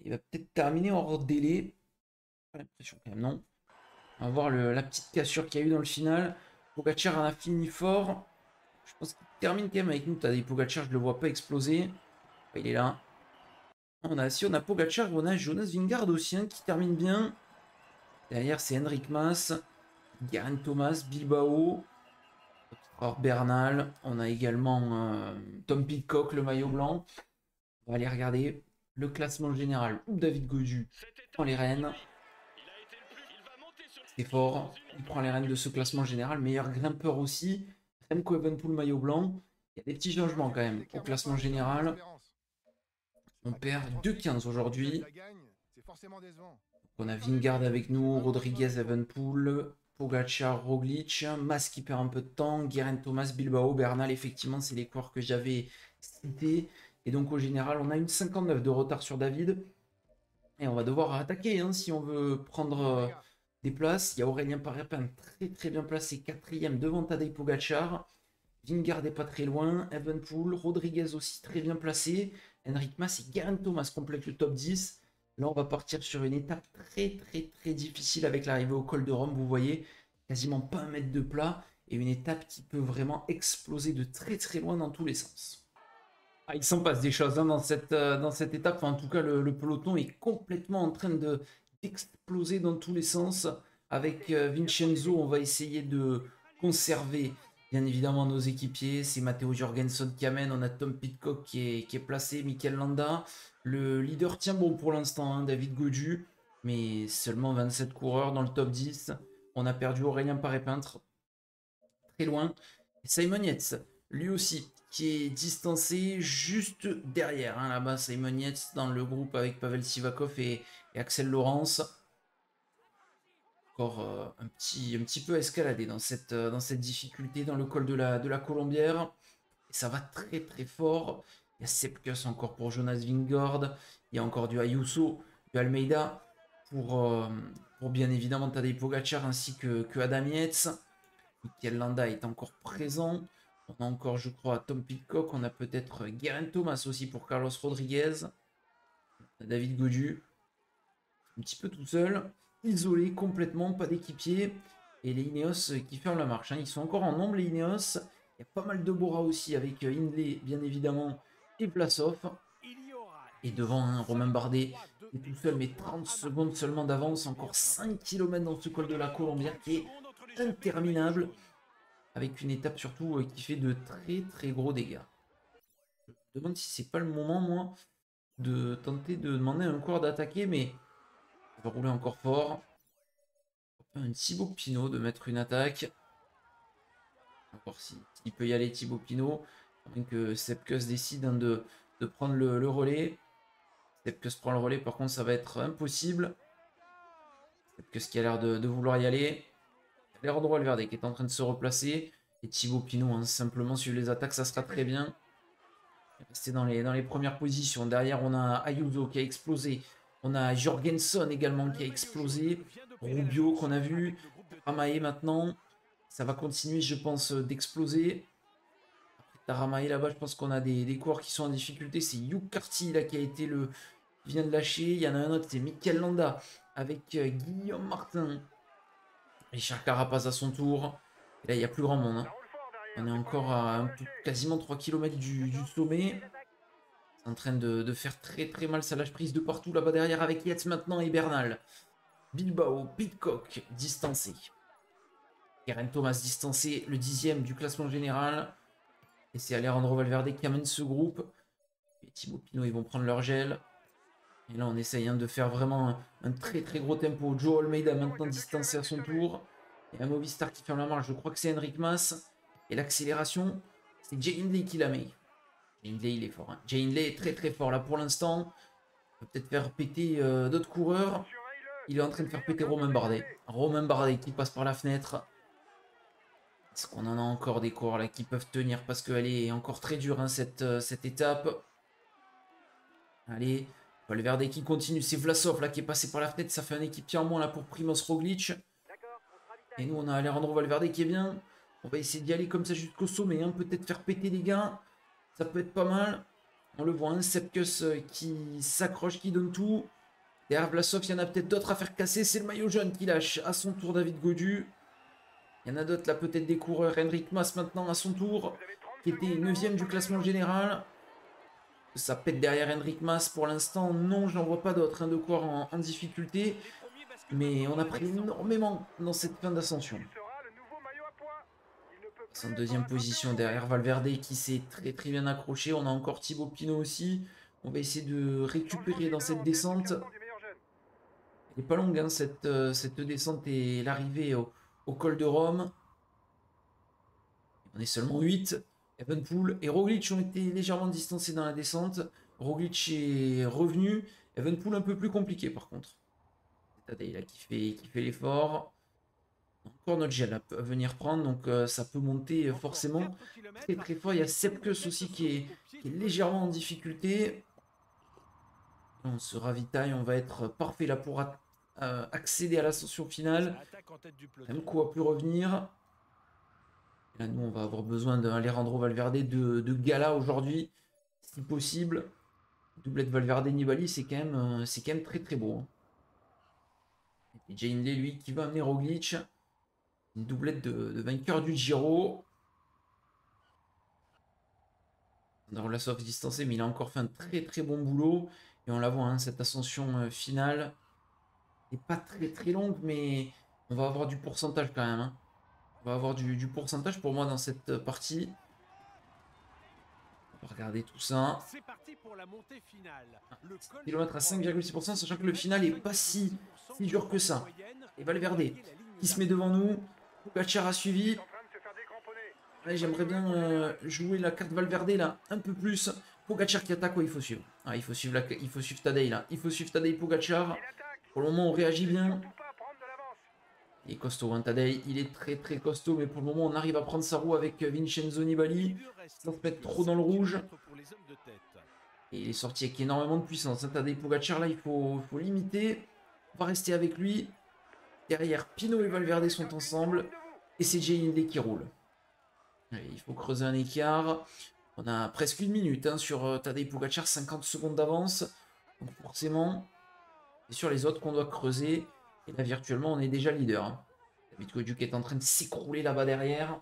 Il va peut-être terminer hors délai. Pas l'impression quand même, non. On va voir la petite cassure qu'il y a eu dans le final. Pogacar a fini fort. Je pense qu'il termine quand même avec nous. des Pogacar, je le vois pas exploser. Il est là. On a, si on a Pogacar, on a Jonas Vingard aussi hein, qui termine bien. Derrière, c'est Henrik Mas, Garen Thomas, Bilbao, Bernal. On a également euh, Tom Pitcock, le maillot blanc. On va aller regarder le classement général David Godu prend les rênes. C'est fort. Il prend les rênes de ce classement général. Meilleur grimpeur aussi. Remco Evenpool maillot blanc. Il y a des petits changements quand même au classement général. On perd 2-15 aujourd'hui. On a Vingard avec nous, Rodriguez, Evenpool, Pogacar, Roglic, Mas qui perd un peu de temps, Guerin Thomas, Bilbao, Bernal, effectivement, c'est les coureurs que j'avais cités. Et donc au général, on a une 59 de retard sur David. Et on va devoir attaquer hein, si on veut prendre euh, des places. Il y a Aurélien Parapin très très bien placé, quatrième devant Tadej Pogacar. Vingard n'est pas très loin, Evenpool, Rodriguez aussi très bien placé. Henrik Mas et Garen Thomas complètent le top 10. Là, on va partir sur une étape très très très difficile avec l'arrivée au col de Rome. Vous voyez, quasiment pas un mètre de plat et une étape qui peut vraiment exploser de très très loin dans tous les sens. Ah, il s'en passe des choses hein, dans, cette, euh, dans cette étape. en tout cas, le, peloton est complètement en train de d'exploser dans tous les sens. Avec euh, Vincenzo, on va essayer de conserver bien évidemment nos équipiers. C'est Matteo Jorgensen qui amène. On a Tom Pitcock qui est, placé. Mikel Landa. Le leader tient bon pour l'instant, hein, David Godu. Mais seulement 27 coureurs dans le top 10. On a perdu Aurélien Paré-Peintre. Très loin. Simon Yates, lui aussi, qui est distancé juste derrière. Hein, Là-bas, Simon Yates dans le groupe avec Pavel Sivakov et, et Axel Laurence encore euh, un, petit, peu escaladé dans cette, euh, dans cette difficulté dans le col de la, Colombière. Ça va très très fort. Il y a Sepkus encore pour Jonas Vingord. Il y a encore du Ayuso, du Almeida pour, euh, bien évidemment Tadej Pogacar ainsi que, que Adam Landa est encore présent. On a encore, je crois, Tom Pitcock. On a peut-être Guerin Thomas aussi pour Carlos Rodriguez. David Godu. Un petit peu tout seul isolé complètement, pas d'équipier. et les Ineos qui ferment la marche. Hein. Ils sont encore en nombre, les Ineos. Il y a pas mal de Bora aussi avec Hindley, bien évidemment, et Plasov. Et devant un Romain Bardet est tout seul, mais 30 secondes seulement d'avance. Encore 5 km dans ce col de la Colombière qui est interminable. Avec une étape surtout qui fait de très très gros dégâts. Je me demande si c'est pas le moment, moi, de tenter de demander à un coureur d'attaquer, mais rouler encore fort. Un Thibaut Pinot de mettre une attaque. Encore si il peut y aller Thibaut Pinot. que Sepkus décide hein, de, prendre le, relais. Sepkus prend le relais, par contre ça va être impossible. Sepkus qui a l'air de, vouloir y aller. L'air droit le Verde qui est en train de se replacer. Et Thibaut Pinot, hein, simplement suivre les attaques, ça sera très bien. Rester dans les, dans les premières positions. Derrière, on a Ayuso qui a explosé. On a Jorgensen également qui a explosé. Rubio qu'on a vu. Ramae maintenant. Ça va continuer, je pense, d'exploser. Après là-bas, je pense qu'on a des, des, coureurs qui sont en difficulté. C'est Hugh là, qui a été le. vient de lâcher. Il y en a un autre, c'est Michael Landa avec euh, Guillaume Martin. Richard Carapaz à son tour. Et là, il n'y a plus grand monde. Hein. On est encore à quasiment 3 km du sommet en train de, faire très très mal. Ça lâche prise de partout là-bas derrière avec Yates maintenant et Bernal. Bilbao, Pitcock distancé. Karen Thomas distancé, le dixième du classement général. Et c'est Alejandro Valverde qui amène ce groupe. Et Thibaut Pinot, ils vont prendre leur gel. Et là, on essaye hein, de faire vraiment un, très très gros tempo. Joe Almeida maintenant distancé à son tour. Et un Movistar qui ferme la marche. Je crois que c'est Henrik Mas. Et l'accélération, c'est Jay Hindley qui la met. Hindley, il est fort. Hein. Jay Hindley est très très fort là pour l'instant. peut peut-être faire péter euh, d'autres coureurs. Il est en train de faire péter Romain Bardet. Romain Bardet qui passe par la fenêtre. Est-ce qu'on en a encore des coureurs là qui peuvent tenir? Parce qu'elle est encore très dure hein, cette, euh, cette étape. Allez, Valverde qui continue. C'est Vlasov là qui est passé par la fenêtre. Ça fait un équipier en moins là pour Primoz Roglic. Et nous on a Alejandro Valverde qui est bien. On va essayer d'y aller comme ça jusqu'au sommet. Hein. Peut-être faire péter les gars. Ça peut être pas mal. On le voit, un Sepkus euh, qui s'accroche, qui donne tout. Derrière Vlasov, il y en a peut-être d'autres à faire casser. C'est le maillot jaune qui lâche à son tour David Godu. Il y en a d'autres là, peut-être des coureurs. Henrik Mas maintenant à son tour, qui était 9ème du classement général. Ça pète derrière Henrik Mas pour l'instant. Non, je n'en vois pas d'autres hein, de coureurs en difficulté. Mais on a pris énormément dans cette fin d'ascension. En deuxième position derrière Valverde qui s'est très très bien accroché. On a encore Thibaut Pinot aussi. On va essayer de récupérer dans cette descente. Elle n'est pas longue hein, cette, euh, cette descente et l'arrivée au, col de Rome. On est seulement 8. Evenpool et Roglic ont été légèrement distancés dans la descente. Roglic est revenu. Evenpool un peu plus compliqué par contre. Qui fait, qui fait l'effort. Encore notre gel à venir prendre, donc euh, ça peut monter euh, forcément très très fort. Il y a Sepkus aussi qui est, légèrement en difficulté. On se ravitaille, on va être parfait là pour euh, accéder à l'ascension finale. Même quoi plus revenir. là, nous, on va avoir besoin d'un Alejandro Valverde de, gala aujourd'hui, si possible. Doublette Valverde-Nibali, c'est quand, même, c'est quand même très très beau. Hein. Et Jane lui, qui va amener Roglic. Une doublette de, vainqueur du Giro. On a soif distancé, mais il a encore fait un très très bon boulot. Et on la voit, hein, cette ascension euh, finale n'est pas très très longue, mais on va avoir du pourcentage quand même. Hein. On va avoir du, pourcentage pour moi dans cette partie. On va regarder tout ça. C'est parti pour la montée finale. Kilomètre à 5,6%, sachant que le final est pas si, si dur que ça. Et Valverde qui se met devant nous. Pogacar a suivi. J'aimerais bien euh, jouer la carte Valverde là un peu plus. Pogacar qui attaque, il faut suivre. Ah, il faut suivre, la, il faut suivre Tadei là. Il faut suivre Tadei Pogacar. Pour le moment, on réagit bien. Il est costaud, hein, Tadei. Il est très très costaud, mais pour le moment, on arrive à prendre sa roue avec Vincenzo Nibali sans se mettre trop dans le rouge. Et il est sorti avec énormément de puissance. Hein, Tadei Pogacar là, il faut, faut limiter. On va rester avec lui. Derrière, Pinot et Valverde sont ensemble. Et c'est Jay qui roule. il faut creuser un écart. On a presque une minute hein, sur euh, Tadej Pogacar, 50 secondes d'avance. Donc forcément, c'est sur les autres qu'on doit creuser. Et là, virtuellement, on est déjà leader. Hein. David qui est en train de s'écrouler là-bas derrière.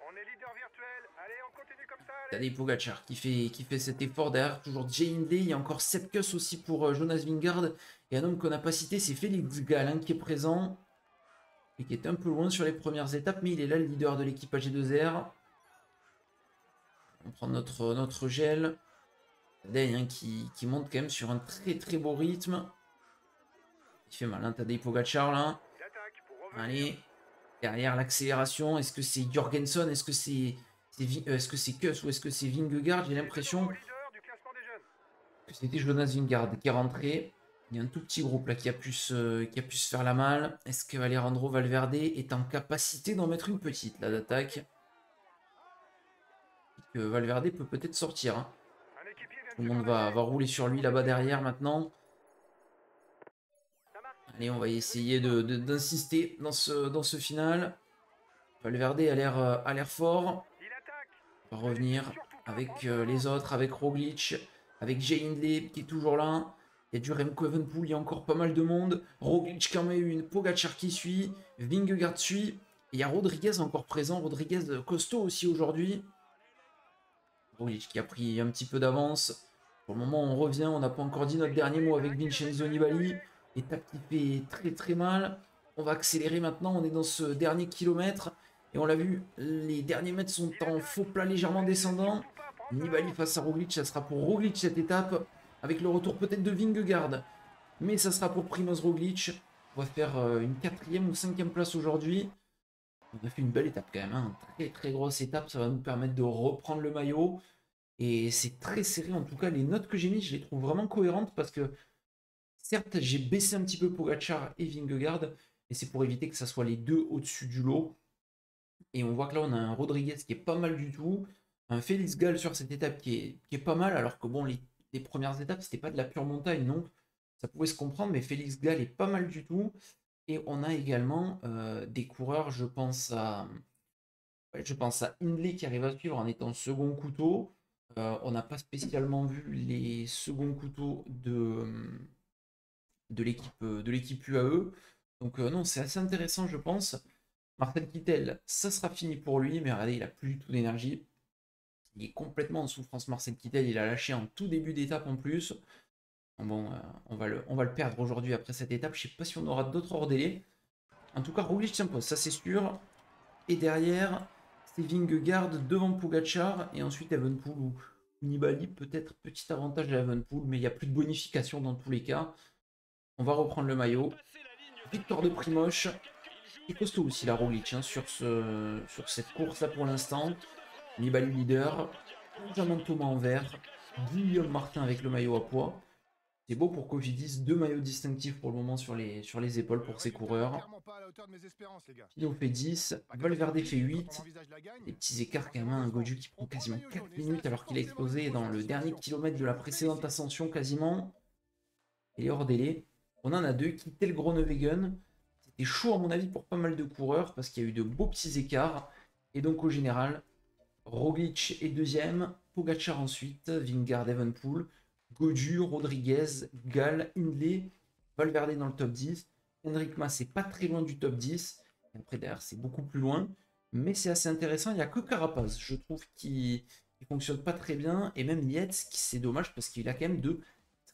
On est leader virtuel. Allez, on continue comme ça. allez. Tadej Pogacar qui fait, qui fait cet effort derrière. Toujours Jay Hindley. Il y a encore Sepkus aussi pour euh, Jonas Vingard. Et un homme qu'on n'a pas cité, c'est Félix Gall hein, qui est présent. Et qui est un peu loin sur les premières étapes. Mais il est là, le leader de l'équipe AG2R. On prend notre, notre gel. Tadej hein, qui, qui monte quand même sur un très très beau rythme. Il fait mal, hein, Tadej Pogacar là. Allez, derrière l'accélération, est-ce que c'est Jorgensen, est-ce que c'est euh, est-ce que c'est Kuss ou est-ce que c'est Vingegaard? J'ai l'impression que c'était Jonas Vingegaard qui est rentré. Il y a un tout petit groupe là qui a pu se, qui a pu se faire la malle. Est-ce que Alejandro Valverde est en capacité d'en mettre une petite là d'attaque? Que Valverde peut peut-être sortir. hein. Tout le monde va, rouler sur lui là-bas derrière maintenant. Allez, on va essayer de- de- d'insister dans ce, dans ce final. Valverde a l'air euh, a l'air fort. Il attaque. On va revenir avec euh, les autres, avec Roglic, avec Jay Hindley qui est toujours là. Il y a du Remco Evenepoel, il y a encore pas mal de monde. Roglic qui en met une, Pogacar qui suit, Vingegaard suit. Et il y a Rodriguez encore présent, Rodriguez costaud aussi aujourd'hui. Roglic qui a pris un petit peu d'avance. Pour le moment, on revient, on n'a pas encore dit notre dernier mot avec Vincenzo Nibali. Étape qui fait très très mal. On va accélérer maintenant, on est dans ce dernier kilomètre. Et on l'a vu, les derniers mètres sont en faux plat légèrement descendant. Nibali face à Roglic, ça sera pour Roglic cette étape, avec le retour peut-être de Vingegaard. Mais ça sera pour Primoz Roglic. On va faire euh, une quatrième ou cinquième place aujourd'hui. On a fait une belle étape quand même, hein. très très grosse étape, ça va nous permettre de reprendre le maillot. Et c'est très serré, en tout cas les notes que j'ai mises, je les trouve vraiment cohérentes parce que certes j'ai baissé un petit peu Pogacar et Vingegaard, mais c'est pour éviter que ça soit les deux au-dessus du lot. Et on voit que là on a un Rodriguez qui est pas mal du tout, un Félix Gall sur cette étape qui est, qui est pas mal, alors que bon les, premières étapes c'était pas de la pure montagne, donc ça pouvait se comprendre, mais Félix Gall est pas mal du tout. Et on a également euh, des coureurs, je pense à, je pense à Hindley qui arrive à suivre en étant second couteau. Euh, on n'a pas spécialement vu les seconds couteaux de, de l'équipe UAE. Donc euh, non, c'est assez intéressant, je pense. Marcel Kittel, ça sera fini pour lui, mais regardez, il a plus du tout d'énergie. Il est complètement en souffrance, Marcel Kittel. Il a lâché en tout début d'étape en plus. Bon, euh, on, va le, perdre aujourd'hui après cette étape. Je sais pas si on aura d'autres hors délai. En tout cas, Roglic s'impose, ça c'est sûr. Et derrière, c'est Vingegaard devant Pogacar et ensuite Evenpool ou Nibali. Peut-être petit avantage à Evenpool, mais il n'y a plus de bonification dans tous les cas. On va reprendre le maillot. Victoire de Primoche. Et costaud aussi la Roglic hein, sur, ce, sur cette course là pour l'instant. Nibali leader. Benjamin Thomas en vert. Guillaume Martin avec le maillot à poids. C'est beau pour Cofidis, deux maillots distinctifs pour le moment sur les, sur les épaules pour ses coureurs. Pinot fait 10, Valverde fait 8. Des petits écarts quand même, hein, un Godu qui prend quasiment 4 minutes alors qu'il a explosé dans le dernier kilomètre de la précédente ascension quasiment. Et hors délai. On en a deux, Kittel Groenewegen. C'était chaud à mon avis pour pas mal de coureurs parce qu'il y a eu de beaux petits écarts. Et donc au général, Roglic est deuxième, Pogacar ensuite, Vingard Evenpool, Godu, Rodriguez, Gall, Hindley, Valverde dans le top 10. Henrik Mas c'est pas très loin du top 10. Et après derrière c'est beaucoup plus loin. Mais c'est assez intéressant. Il n'y a que Carapaz, je trouve, qui ne fonctionne pas très bien. Et même Yates, qui c'est dommage parce qu'il a quand même de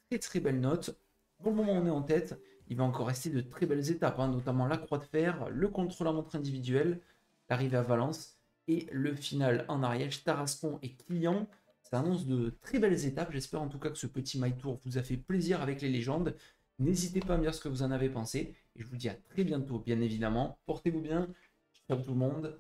très très belles notes. Pour le moment, on est en tête. Il va encore rester de très belles étapes, hein, notamment la croix de fer, le contre-la-montre individuel, l'arrivée à Valence et le final en Ariège, Tarascon et Client. Ça annonce de très belles étapes. J'espère en tout cas que ce petit My Tour vous a fait plaisir avec les légendes. N'hésitez pas à me dire ce que vous en avez pensé. Et je vous dis à très bientôt, bien évidemment. Portez-vous bien. Ciao tout le monde.